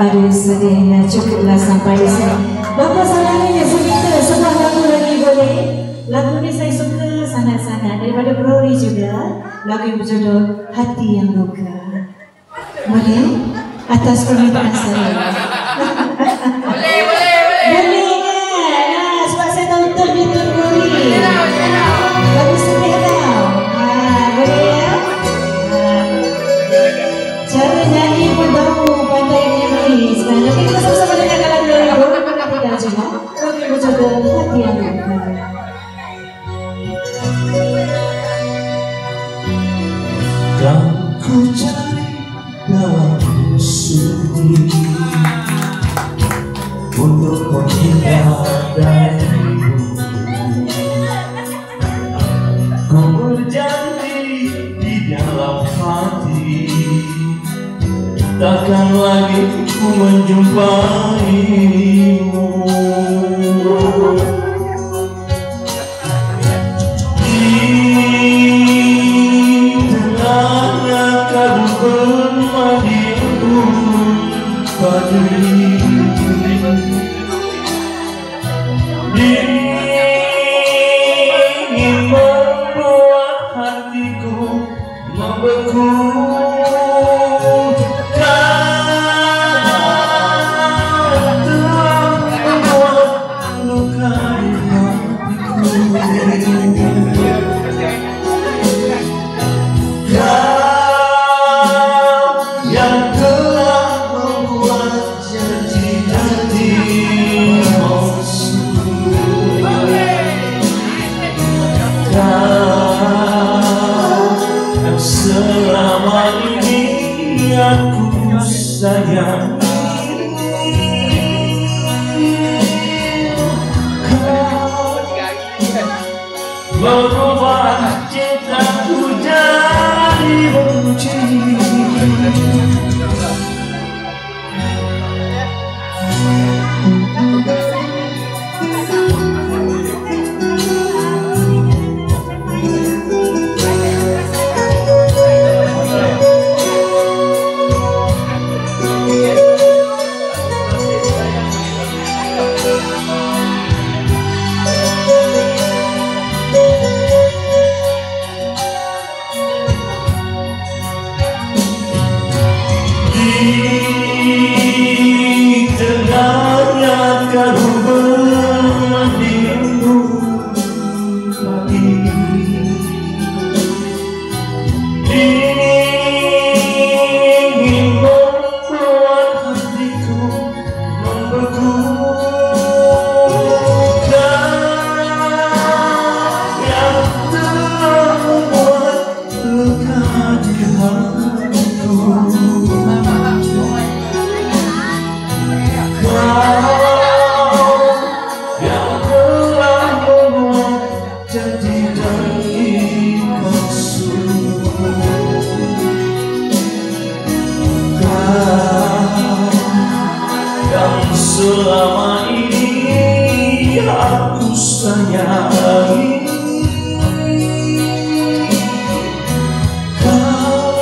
Aduh sedihnya cukuplah sampai di sini. Bapa salahnya saya minta sebuah lagu lagi boleh? Lagu ni saya suka sangat-sangat daripada Rory juga. Lagu yang berjudul Hati Yang Luka. Boleh? Atas permintaan saya. Hati Yang Luka. Kau ku cari dalam sunyi Untuk menghindar darimu Ku berjanji di dalam hati. Takkan lagi ku menjumpaimu Kau selama ini aku sayangi Kau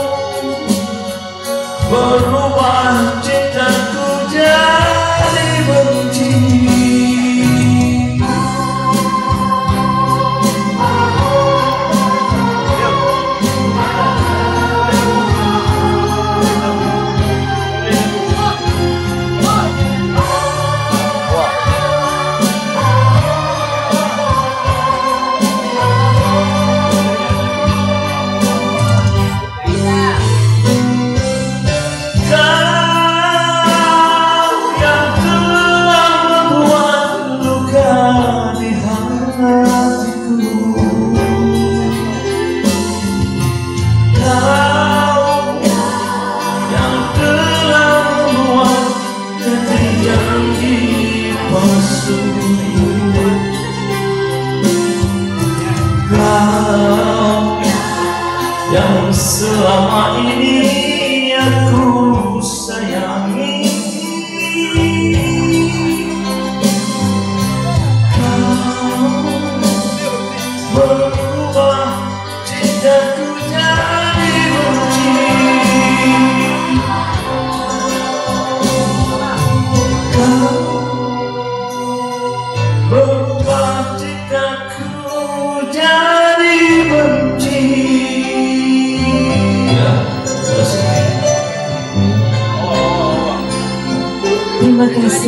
selama ini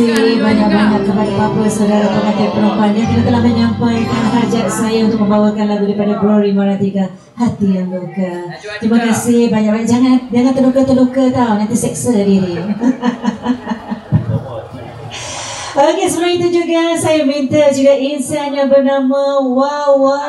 kasih banyak-banyak kepada bapa saudara pengantin perempuan yang kita telah menyampaikan hajat saya untuk membawakan lagu daripada Glory Maratiga Hati yang Luka. Terima kasih banyak-banyak. Jangan jangan terluka-terluka tau. Nanti seksa diri. Okey, sebelum itu juga saya minta juga insan yang bernama Wawa.